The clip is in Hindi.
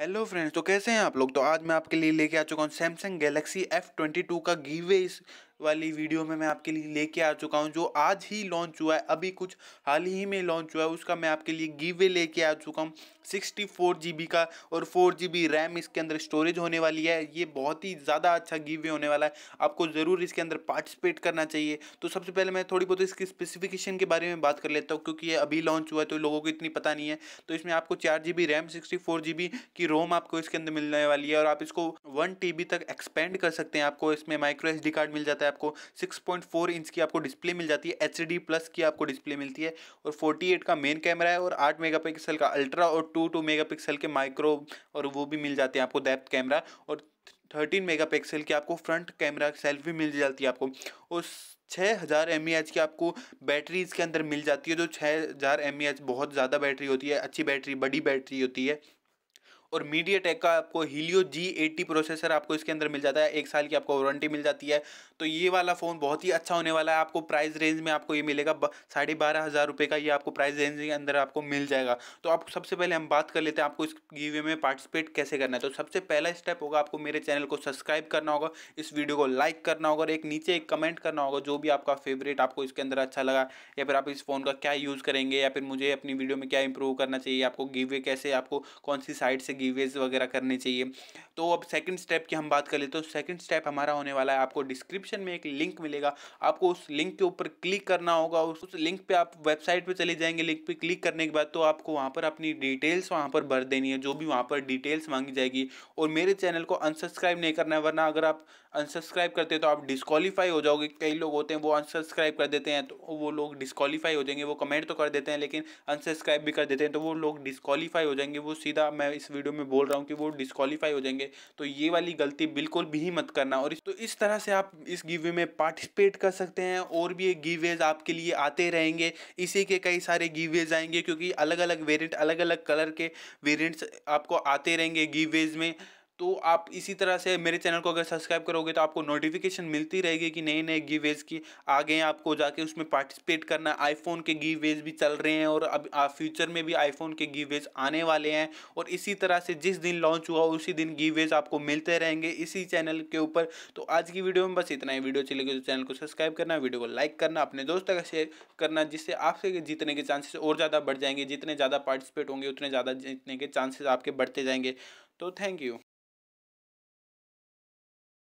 हेलो फ्रेंड्स तो कैसे हैं आप लोग? तो आज मैं आपके लिए लेके आ चुका हूँ Samsung Galaxy F twenty two का गीवे इस वाली वीडियो में मैं आपके लिए लेके आ चुका हूँ, जो आज ही लॉन्च हुआ है। अभी कुछ हाल ही में लॉन्च हुआ है, उसका मैं आपके लिए गिवे लेके आ चुका हूँ। सिक्सटी फोर जी बी का और फोर जी बी रैम इसके अंदर स्टोरेज होने वाली है। ये बहुत ही ज़्यादा अच्छा गिवे होने वाला है। आपको ज़रूर इसके अंदर पार्टिसिपेट करना चाहिए। तो सबसे पहले मैं थोड़ी बहुत इसकी स्पेसिफिकेशन के बारे में बात कर लेता हूँ, क्योंकि ये अभी लॉन्च हुआ है तो लोगों को इतनी पता नहीं है। तो इसमें आपको चार G B RAM sixty four G B की रोम आपको इसके अंदर मिलने वाली है और आप इसको वन टी बी तक एक्सपेंड कर सकते हैं। आपको इसमें माइक्रो एस डी कार्ड मिल जाता है। आपको। सिक्स पॉइंट फोर इंच की आपको डिस्प्ले मिल जाती है, एच डी प्लस की आपको डिस्प्ले मिलती है और फोर्टी एट का मेन कैमरा है और आठ मेगा पिक्सल का अल्ट्रा और टू टू मेगा पिक्सल के माइक्रो और वो भी मिल जाते हैं आपको डेप्थ कैमरा और थर्टीन मेगा पिक्सल की आपको फ्रंट कैमरा सेल्फी मिल जाती है आपको। उस छः हज़ार एम की आपको बैटरी इसके अंदर मिल जाती है, जो छः हज़ार एम बहुत ज़्यादा बैटरी होती है, अच्छी बैटरी, बड़ी बैटरी होती है। और मीडिया टेक का आपको हीलियो जी एट्टी प्रोसेसर आपको इसके अंदर मिल जाता है। एक साल की आपको वारंटी मिल जाती है। तो ये वाला फ़ोन बहुत ही अच्छा होने वाला है। आपको प्राइस रेंज में आपको ये मिलेगा। साढ़े बारह हज़ार रुपये का ये आपको प्राइस रेंज के अंदर आपको मिल जाएगा। तो आप सबसे पहले हम बात कर लेते हैं आपको इस गिवे में पार्टिसिपेट कैसे करना है। तो सबसे पहला स्टेप होगा आपको मेरे चैनल को सब्सक्राइब करना होगा। इस वीडियो को लाइक करना होगा और एक नीचे एक कमेंट करना होगा, जो भी आपका फेवरेट आपको इसके अंदर अच्छा लगा, या फिर आप इस फ़ोन का क्या यूज़ करेंगे, या फिर मुझे अपनी वीडियो में क्या इंप्रूव करना चाहिए, आपको गिवे कैसे, आपको कौन सी साइट से गिवेज वगैरह करनी चाहिए। तो अब सेकंड स्टेप की हम बात कर ले तो सेकंड स्टेप हमारा होने वाला है। आपको डिस्क्रिप्शन में एक लिंक मिलेगा। आपको उस लिंक के ऊपर क्लिक करना होगा। उस लिंक पे आप वेबसाइट पे चले जाएँगे। लिंक पे क्लिक करने के बाद तो आपको वहाँ पर अपनी डिटेल्स वहाँ पर भर देनी है। जो भी वहाँ पर डिटेल्स मांगी जाएगी। और मेरे चैनल को अनसब्सक्राइब नहीं करना है। वरना अगर आप अनसब्सक्राइब करते तो आप डिस्कालीफाई हो जाओगे। कई लोग होते हैं वो अनसब्सक्राइब कर देते हैं तो वो लोग डिस्कॉलीफाई हो जाएँगे। वो कमेंट तो कर देते हैं लेकिन अनसब्सक्राइब भी कर देते हैं तो वो लोग डिस्कॉलीफाई हो जाएँगे। वो सीधा मैं इस वीडियो में बोल रहा हूँ कि वो डिस्कालीफाई हो जाएँगे। तो ये वाली गलती बिल्कुल भी मत करना। और तो इस तरह से आप इस गिवे में पार्टिसिपेट कर सकते हैं और भी गिवेज आपके लिए आते रहेंगे। इसी के कई सारे गिवेज आएँगे, क्योंकि अलग अलग वेरियंट अलग अलग कलर के वेरियंट्स आपको आते रहेंगे गिवेज में। तो आप इसी तरह से मेरे चैनल को अगर सब्सक्राइब करोगे तो आपको नोटिफिकेशन मिलती रहेगी कि नए नए गिवेज की आ गए हैं आपको जाके उसमें पार्टिसिपेट करना आईफोन के गिवेज भी चल रहे हैं और अब फ्यूचर में भी आईफोन के गिवेज आने वाले हैं और इसी तरह से जिस दिन लॉन्च हुआ, उसी दिन गिवेज आपको मिलते रहेंगे इसी चैनल के ऊपर। तो आज की वीडियो में बस इतना ही। वीडियो चलेगी तो चैनल को सब्सक्राइब करना वीडियो को लाइक करना, अपने दोस्तों का शेयर करना, जिससे आपसे जीतने के चांसेस और ज़्यादा बढ़ जाएँगे। जितने ज़्यादा पार्टिसिपेट होंगे, उतने ज़्यादा जीतने के चांसेस आपके बढ़ते जाएँगे। तो थैंक यू